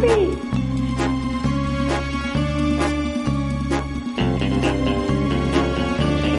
me.